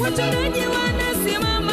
Watu wengi wanasimama.